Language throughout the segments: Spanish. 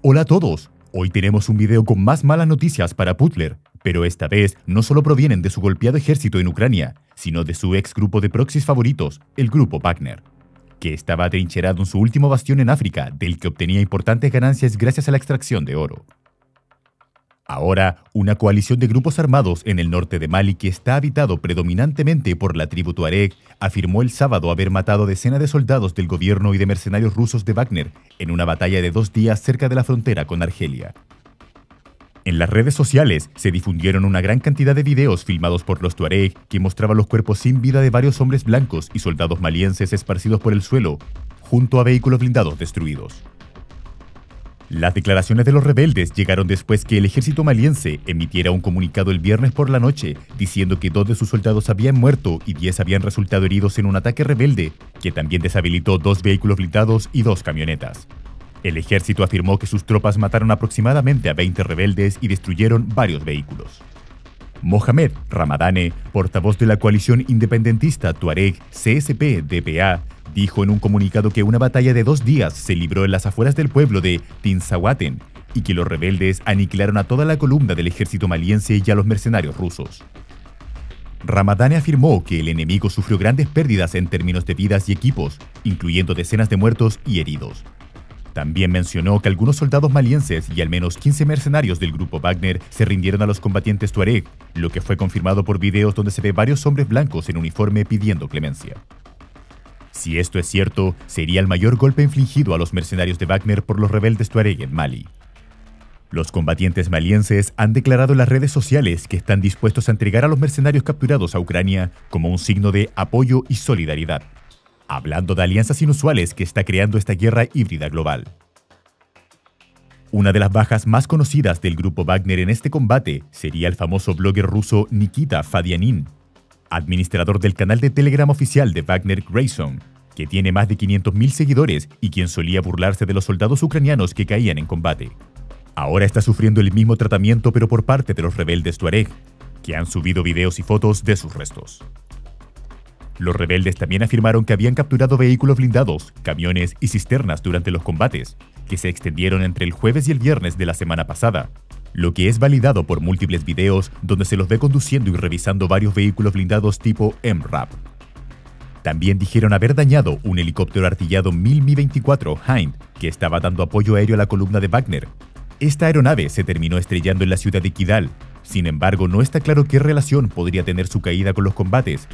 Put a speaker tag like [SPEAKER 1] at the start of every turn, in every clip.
[SPEAKER 1] Hola a todos, hoy tenemos un video con más malas noticias para Putler, pero esta vez no solo provienen de su golpeado ejército en Ucrania, sino de su ex grupo de proxies favoritos, el grupo Wagner, que estaba atrincherado en su último bastión en África, del que obtenía importantes ganancias gracias a la extracción de oro. Ahora, una coalición de grupos armados en el norte de Mali que está habitado predominantemente por la tribu Tuareg afirmó el sábado haber matado decenas de soldados del gobierno y de mercenarios rusos de Wagner en una batalla de dos días cerca de la frontera con Argelia. En las redes sociales se difundieron una gran cantidad de videos filmados por los Tuareg que mostraban los cuerpos sin vida de varios hombres blancos y soldados malienses esparcidos por el suelo, junto a vehículos blindados destruidos. Las declaraciones de los rebeldes llegaron después que el ejército maliense emitiera un comunicado el viernes por la noche diciendo que dos de sus soldados habían muerto y diez habían resultado heridos en un ataque rebelde que también deshabilitó dos vehículos blindados y dos camionetas. El ejército afirmó que sus tropas mataron aproximadamente a 20 rebeldes y destruyeron varios vehículos. Mohamed Ramadane, portavoz de la coalición independentista Tuareg CSP-DPA, dijo en un comunicado que una batalla de dos días se libró en las afueras del pueblo de Tinzahuaten y que los rebeldes aniquilaron a toda la columna del ejército maliense y a los mercenarios rusos. Ramadane afirmó que el enemigo sufrió grandes pérdidas en términos de vidas y equipos, incluyendo decenas de muertos y heridos. También mencionó que algunos soldados malienses y al menos 15 mercenarios del grupo Wagner se rindieron a los combatientes Tuareg, lo que fue confirmado por videos donde se ve varios hombres blancos en uniforme pidiendo clemencia. Si esto es cierto, sería el mayor golpe infligido a los mercenarios de Wagner por los rebeldes Tuareg en Mali. Los combatientes malienses han declarado en las redes sociales que están dispuestos a entregar a los mercenarios capturados a Ucrania como un signo de apoyo y solidaridad, hablando de alianzas inusuales que está creando esta guerra híbrida global. Una de las bajas más conocidas del grupo Wagner en este combate sería el famoso blogger ruso Nikita Fadianin, administrador del canal de Telegram oficial de Wagner Grayson, que tiene más de 500.000 seguidores y quien solía burlarse de los soldados ucranianos que caían en combate. Ahora está sufriendo el mismo tratamiento pero por parte de los rebeldes Tuareg, que han subido videos y fotos de sus restos. Los rebeldes también afirmaron que habían capturado vehículos blindados, camiones y cisternas durante los combates, que se extendieron entre el jueves y el viernes de la semana pasada, lo que es validado por múltiples videos donde se los ve conduciendo y revisando varios vehículos blindados tipo MRAP. También dijeron haber dañado un helicóptero artillado Mi-24 Hind que estaba dando apoyo aéreo a la columna de Wagner. Esta aeronave se terminó estrellando en la ciudad de Kidal. Sin embargo, no está claro qué relación podría tener su caída con los combates,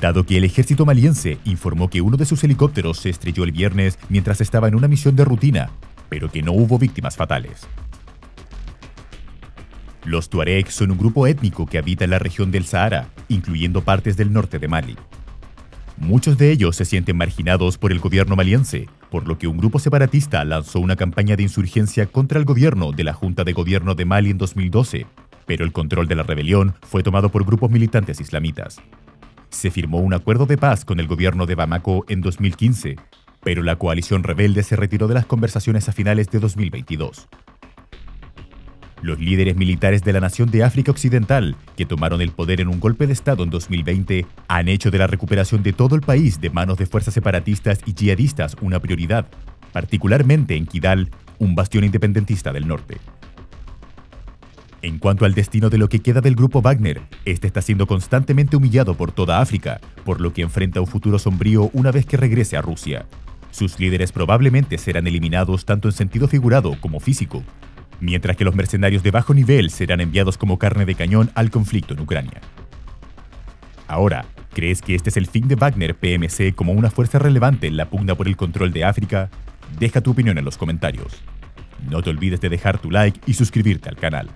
[SPEAKER 1] dado que el ejército maliense informó que uno de sus helicópteros se estrelló el viernes mientras estaba en una misión de rutina, pero que no hubo víctimas fatales. Los Tuareg son un grupo étnico que habita la región del Sahara, incluyendo partes del norte de Mali. Muchos de ellos se sienten marginados por el gobierno maliense, por lo que un grupo separatista lanzó una campaña de insurgencia contra el gobierno de la Junta de Gobierno de Mali en 2012, pero el control de la rebelión fue tomado por grupos militantes islamitas. Se firmó un acuerdo de paz con el gobierno de Bamako en 2015, pero la coalición rebelde se retiró de las conversaciones a finales de 2022. Los líderes militares de la nación de África Occidental, que tomaron el poder en un golpe de Estado en 2020, han hecho de la recuperación de todo el país de manos de fuerzas separatistas y yihadistas una prioridad, particularmente en Kidal, un bastión independentista del norte. En cuanto al destino de lo que queda del grupo Wagner, este está siendo constantemente humillado por toda África, por lo que enfrenta un futuro sombrío una vez que regrese a Rusia. Sus líderes probablemente serán eliminados tanto en sentido figurado como físico, mientras que los mercenarios de bajo nivel serán enviados como carne de cañón al conflicto en Ucrania. Ahora, ¿crees que este es el fin de Wagner PMC como una fuerza relevante en la pugna por el control de África? Deja tu opinión en los comentarios. No te olvides de dejar tu like y suscribirte al canal.